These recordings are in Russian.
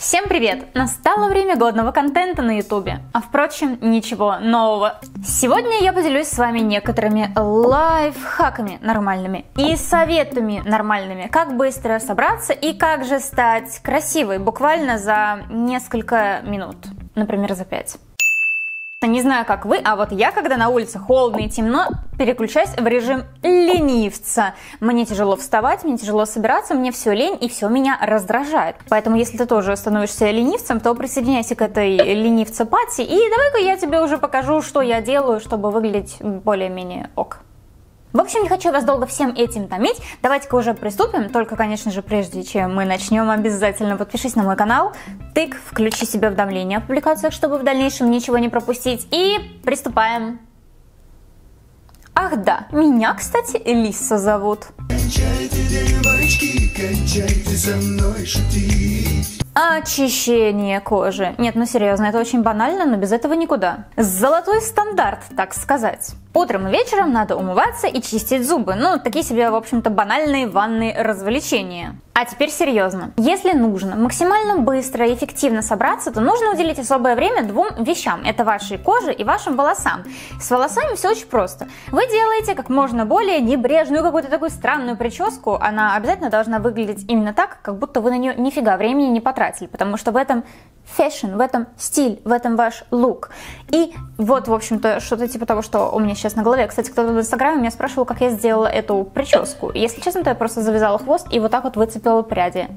Всем привет! Настало время годного контента на ютубе, а впрочем, ничего нового. Сегодня я поделюсь с вами некоторыми лайфхаками нормальными и советами нормальными, как быстро собраться и как же стать красивой буквально за несколько минут, например, за пять. Не знаю, как вы, а вот я, когда на улице холодно и темно, переключаюсь в режим ленивца. Мне тяжело вставать, мне тяжело собираться, мне все лень и все меня раздражает. Поэтому, если ты тоже становишься ленивцем, то присоединяйся к этой ленивце пати и давай-ка я тебе уже покажу, что я делаю, чтобы выглядеть более-менее ок. В общем, не хочу вас долго всем этим томить. Давайте-ка уже приступим. Только, конечно же, прежде чем мы начнем, обязательно подпишись на мой канал. Тык, включи себе уведомления о публикациях, чтобы в дальнейшем ничего не пропустить. И приступаем. Ах да, меня, кстати, Лиса зовут. Очищение кожи. Нет, ну серьезно, это очень банально, но без этого никуда. Золотой стандарт, так сказать. Утром и вечером надо умываться и чистить зубы. Ну, такие себе, в общем-то, банальные ванные развлечения. А теперь серьезно. Если нужно максимально быстро и эффективно собраться, то нужно уделить особое время двум вещам. Это вашей коже и вашим волосам. С волосами все очень просто. Вы делаете как можно более небрежную какую-то такую странную прическу. Она обязательно должна выглядеть именно так, как будто вы на нее нифига времени не потратили. Потому что в этом fashion, в этом стиль, в этом ваш look. И вот, в общем-то, что-то типа того, что у меня сейчас на голове. Кстати, кто-то в инстаграме меня спрашивал, как я сделала эту прическу. Если честно, то я просто завязала хвост и вот так вот выцепила пряди.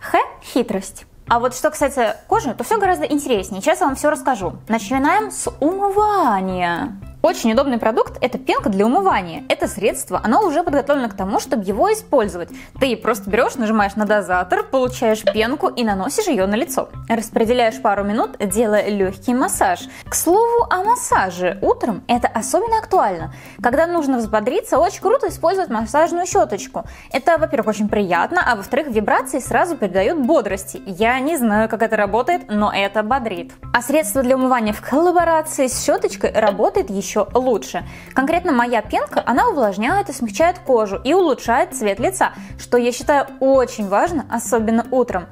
Х – хитрость. А вот что касается кожи, то все гораздо интереснее. Сейчас я вам все расскажу. Начинаем с умывания. Очень удобный продукт – это пенка для умывания. Это средство, оно уже подготовлено к тому, чтобы его использовать. Ты просто берешь, нажимаешь на дозатор, получаешь пенку и наносишь ее на лицо. Распределяешь пару минут, делая легкий массаж. К слову о массаже. Утром это особенно актуально. Когда нужно взбодриться, очень круто использовать массажную щеточку. Это, во-первых, очень приятно, а во-вторых, вибрации сразу передают бодрости. Я не знаю, как это работает, но это бодрит. А средство для умывания в коллаборации с щеточкой работает еще еще лучше. Конкретно моя пенка, она увлажняет и смягчает кожу и улучшает цвет лица, что я считаю очень важно, особенно утром.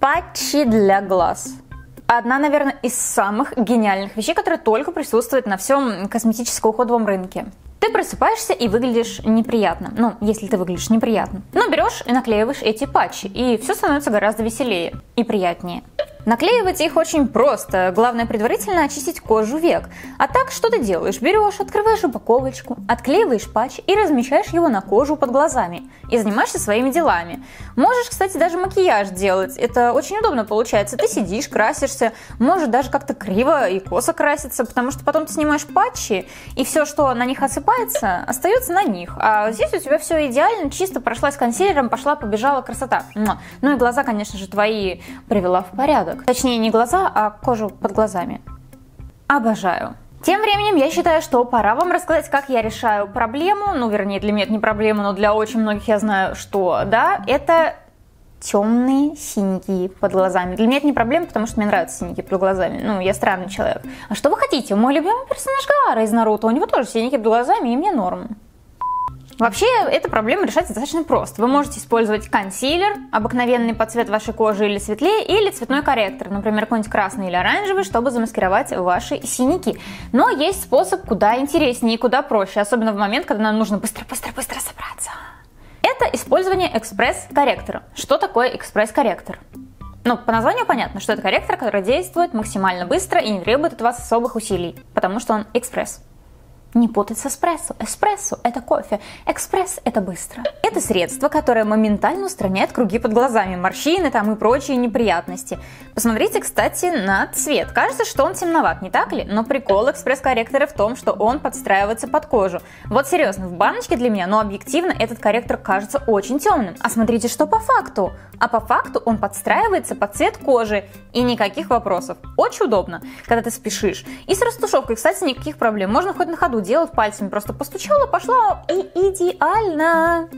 Патчи для глаз одна, наверное, из самых гениальных вещей, которая только присутствует на всем косметическо-уходовом рынке. Ты просыпаешься и выглядишь неприятно. Ну, если ты выглядишь неприятно. Но берешь и наклеиваешь эти патчи, и все становится гораздо веселее и приятнее. Наклеивать их очень просто, главное предварительно очистить кожу век. А так что ты делаешь? Берешь, открываешь упаковочку, отклеиваешь патч и размещаешь его на кожу под глазами. И занимаешься своими делами. Можешь, кстати, даже макияж делать. Это очень удобно получается. Ты сидишь, красишься, может даже как-то криво и косо краситься, потому что потом ты снимаешь патчи, и все, что на них осыпается, остается на них. А здесь у тебя все идеально, чисто прошлась консилером, пошла, побежала, красота. Ну и глаза, конечно же, твои привела в порядок глазок. Точнее, не глаза, а кожу под глазами. Обожаю. Тем временем я считаю, что пора вам рассказать, как я решаю проблему. Ну, вернее, для меня это не проблема, но для очень многих я знаю, что, да, это темные синяки под глазами. Для меня это не проблема, потому что мне нравятся синяки под глазами. Ну, я странный человек. А что вы хотите? Мой любимый персонаж Гара из Наруто, у него тоже синяки под глазами, и мне норм. Вообще, эта проблема решается достаточно просто. Вы можете использовать консилер, обыкновенный под цвет вашей кожи или светлее, или цветной корректор, например, какой-нибудь красный или оранжевый, чтобы замаскировать ваши синяки. Но есть способ куда интереснее и куда проще, особенно в момент, когда нам нужно быстро-быстро-быстро собраться. Это использование экспресс-корректора. Что такое экспресс-корректор? Ну, по названию понятно, что это корректор, который действует максимально быстро и не требует от вас особых усилий, потому что он экспресс. Не путать с эспрессо. Эспрессо – это кофе, экспресс – это быстро. Это средство, которое моментально устраняет круги под глазами, морщины там и прочие неприятности. Посмотрите, кстати, на цвет. Кажется, что он темноват, не так ли? Но прикол экспресс-корректора в том, что он подстраивается под кожу. Вот серьезно, в баночке для меня, но объективно этот корректор кажется очень темным. А смотрите, что по факту. А по факту он подстраивается под цвет кожи. И никаких вопросов. Очень удобно, когда ты спешишь. И с растушевкой, кстати, никаких проблем. Можно хоть на ходу буду делать пальцами, просто постучала, пошла и идеально.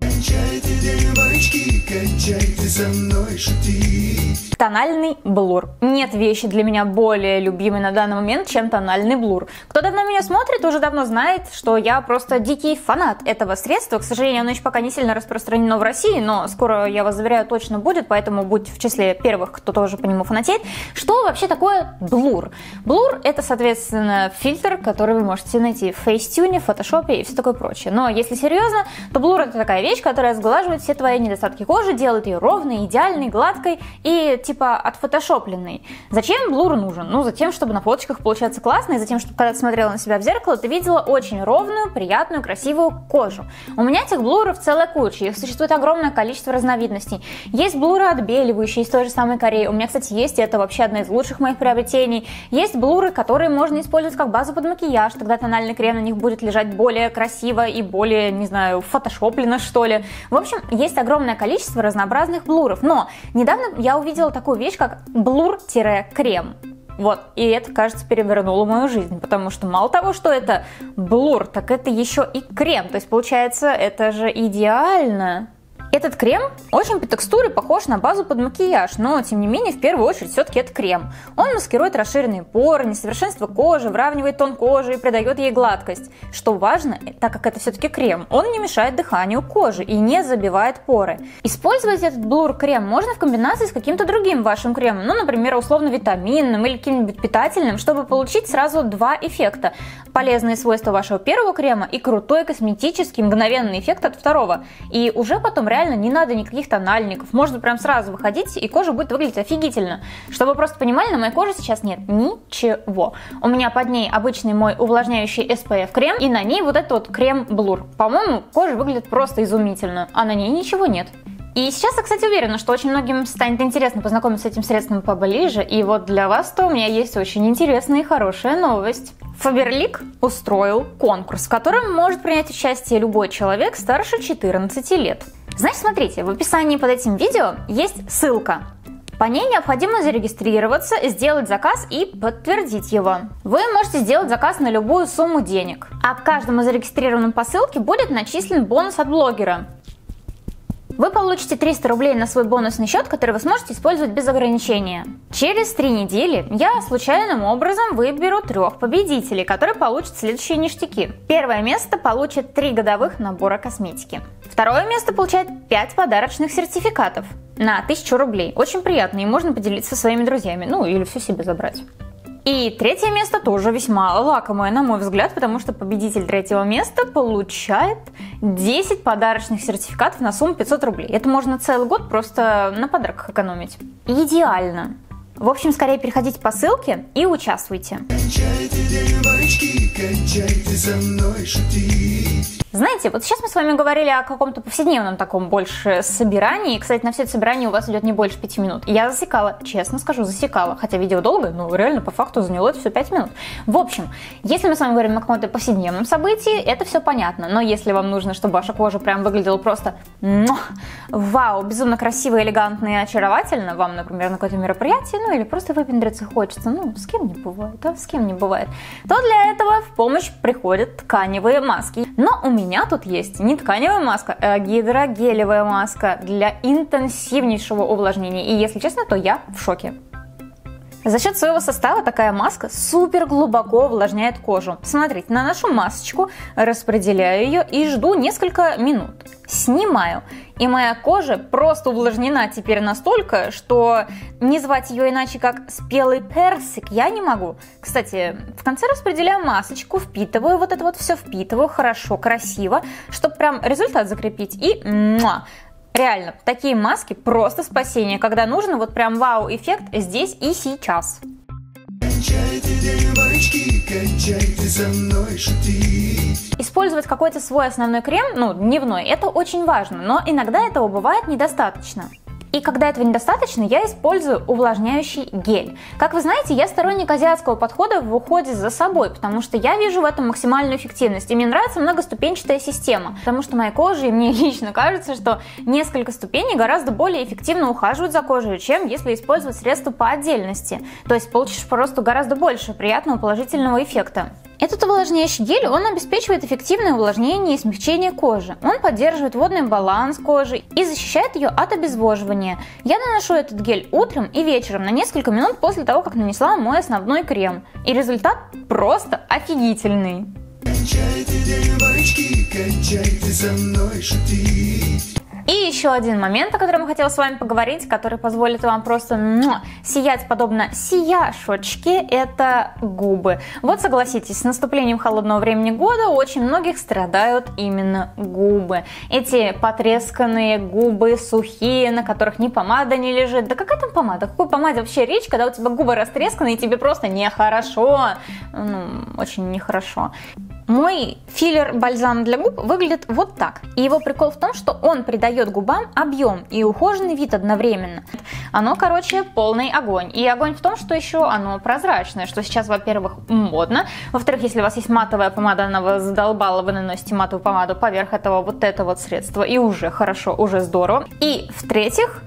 Кончайте, девочки, кончайте со мной шутить. Тональный блур. Нет вещи для меня более любимой на данный момент, чем тональный блур. Кто давно меня смотрит, уже давно знает, что я просто дикий фанат этого средства. К сожалению, оно еще пока не сильно распространено в России, но скоро, я вас заверяю, точно будет, поэтому будь в числе первых, кто тоже по нему фанатеет. Что вообще такое блур? Блур это, соответственно, фильтр, который вы можете найти в Facetune, в Photoshop и все такое прочее. Но если серьезно, то блур это такая вещь, которая сглаживает все твои недостатки кожи, делает ее ровной, идеальной, гладкой и типа отфотошопленный. Зачем блур нужен? Ну, затем, чтобы на фоточках получаться классно, и затем, чтобы когда ты смотрела на себя в зеркало, ты видела очень ровную, приятную, красивую кожу. У меня этих блуров целая куча, их существует огромное количество разновидностей. Есть блуры отбеливающие из той же самой Кореи. У меня, кстати, есть, и это вообще одно из лучших моих приобретений. Есть блуры, которые можно использовать как базу под макияж, тогда тональный крем на них будет лежать более красиво и более, не знаю, фотошоплено, что ли. В общем, есть огромное количество разнообразных блуров. Но недавно я увидела такую вещь, как блур-крем. Вот, и это, кажется, перевернуло мою жизнь, потому что мало того, что это блур, так это еще и крем. То есть, получается, это же идеально. Этот крем очень по текстуре похож на базу под макияж, но тем не менее в первую очередь все-таки это крем. Он маскирует расширенные поры, несовершенство кожи, выравнивает тон кожи и придает ей гладкость. Что важно, так как это все-таки крем, он не мешает дыханию кожи и не забивает поры. Использовать этот блур-крем можно в комбинации с каким-то другим вашим кремом, ну, например, условно витаминным или каким-нибудь питательным, чтобы получить сразу два эффекта. Полезные свойства вашего первого крема и крутой косметический мгновенный эффект от второго. И уже потом реально реально не надо никаких тональников. Можно прям сразу выходить, и кожа будет выглядеть офигительно. Чтобы вы просто понимали, на моей коже сейчас нет ничего. У меня под ней обычный мой увлажняющий SPF крем, и на ней вот этот вот крем Blur. По-моему, кожа выглядит просто изумительно, а на ней ничего нет. И сейчас я, кстати, уверена, что очень многим станет интересно познакомиться с этим средством поближе. И вот для вас-то у меня есть очень интересная и хорошая новость. Фаберлик устроил конкурс, в котором может принять участие любой человек старше 14 лет. Значит, смотрите, в описании под этим видео есть ссылка. По ней необходимо зарегистрироваться, сделать заказ и подтвердить его. Вы можете сделать заказ на любую сумму денег, а каждому зарегистрированному по ссылке будет начислен бонус от блогера. Вы получите 300 рублей на свой бонусный счет, который вы сможете использовать без ограничения. Через три недели я случайным образом выберу трех победителей, которые получат следующие ништяки. Первое место получит три годовых набора косметики. Второе место получает 5 подарочных сертификатов на 1000 рублей. Очень приятно, и можно поделиться со своими друзьями, ну или все себе забрать. И третье место тоже весьма лакомое, на мой взгляд, потому что победитель третьего места получает 10 подарочных сертификатов на сумму 500 рублей. Это можно целый год просто на подарках экономить. Идеально. В общем, скорее переходите по ссылке и участвуйте. Кончайте, девочки, кончайте со мной шутить. Знаете, вот сейчас мы с вами говорили о каком-то повседневном таком больше собирании. Кстати, на все это собирание у вас идет не больше пяти минут. Я засекала, честно скажу, засекала. Хотя видео долго, но реально по факту заняло это все пять минут. В общем, если мы с вами говорим о каком-то повседневном событии, это все понятно. Но если вам нужно, чтобы ваша кожа прям выглядела просто вау, безумно красиво, элегантно и очаровательно, вам, например, на какое-то мероприятие, ну или просто выпендриться хочется, ну, с кем не бывает, да, с кем не бывает, то для этого в помощь приходят тканевые маски. Но у меня меня тут есть не тканевая маска, а гидрогелевая маска для интенсивнейшего увлажнения. И если честно, то я в шоке. За счет своего состава такая маска супер глубоко увлажняет кожу. Смотрите, наношу масочку, распределяю ее и жду несколько минут. Снимаю. И моя кожа просто увлажнена теперь настолько, что не звать ее иначе как спелый персик я не могу. Кстати, в конце распределяю масочку, впитываю вот это вот все, впитываю хорошо, красиво, чтобы прям результат закрепить. И муа, Реально, такие маски просто спасение, когда нужно вот прям вау-эффект здесь и сейчас. Использовать какой-то свой основной крем, ну, дневной, это очень важно, но иногда этого бывает недостаточно. И когда этого недостаточно, я использую увлажняющий гель. Как вы знаете, я сторонник азиатского подхода в уходе за собой, потому что я вижу в этом максимальную эффективность. И мне нравится многоступенчатая система, потому что моей коже и мне лично кажется, что несколько ступеней гораздо более эффективно ухаживают за кожей, чем если использовать средства по отдельности. То есть получишь просто гораздо больше приятного положительного эффекта. Этот увлажняющий гель, он обеспечивает эффективное увлажнение и смягчение кожи. Он поддерживает водный баланс кожи и защищает ее от обезвоживания. Я наношу этот гель утром и вечером на несколько минут после того, как нанесла мой основной крем. И результат просто офигительный. Качайте, девочки, качайте со мной шутить. И еще один момент, о котором я хотела с вами поговорить, который позволит вам просто ну, сиять подобно сияшечке, это губы. Вот согласитесь, с наступлением холодного времени года у очень многих страдают именно губы. Эти потресканные губы, сухие, на которых ни помада не лежит. Да какая там помада? Какой помаде вообще речь, когда у тебя губы растресканы и тебе просто нехорошо? Ну, очень нехорошо. Мой филлер-бальзам для губ выглядит вот так. И его прикол в том, что он придает губам объем и ухоженный вид одновременно. Оно, короче, полный огонь. И огонь в том, что еще оно прозрачное, что сейчас, во-первых, модно. Во-вторых, если у вас есть матовая помада, она вас задолбала, вы наносите матовую помаду поверх этого вот это вот средство, и уже хорошо, уже здорово. И в-третьих,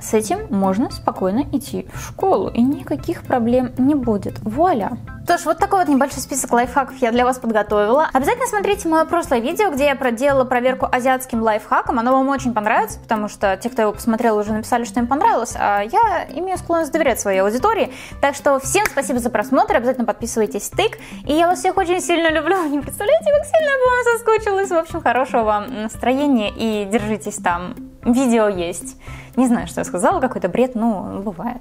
с этим можно спокойно идти в школу, и никаких проблем не будет. Вуаля! Что ж, вот такой вот небольшой список лайфхаков я для вас подготовила. Обязательно смотрите мое прошлое видео, где я проделала проверку азиатским лайфхаком. Оно вам очень понравится, потому что те, кто его посмотрел, уже написали, что им понравилось. А я имею склонность доверять своей аудитории. Так что всем спасибо за просмотр. Обязательно подписывайтесь тык. И я вас всех очень сильно люблю. Не представляете, как сильно я по вам соскучилась. В общем, хорошего вам настроения и держитесь там. Видео есть. Не знаю, что я сказала, какой-то бред, ну, бывает.